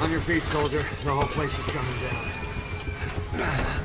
On your feet, soldier. The whole place is coming down.